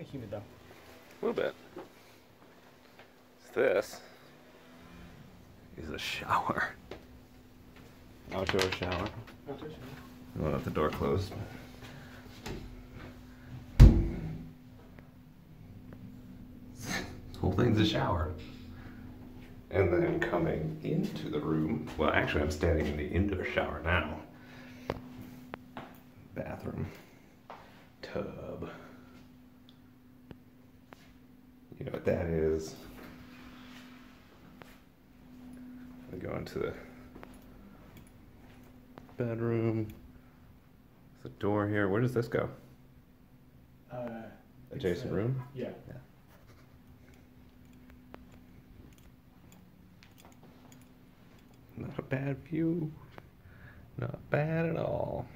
Kind of humid though. A little bit. This is a shower. Outdoor shower. We'll have the door closed. Whole thing's a shower. And then coming into the room, well, actually, I'm standing in the indoor shower now. Bathroom, tub. You know what that is? We go into the bedroom. There's a door here. Where does this go? Uh, Adjacent uh, room? Yeah. Yeah. Not a bad view. Not bad at all.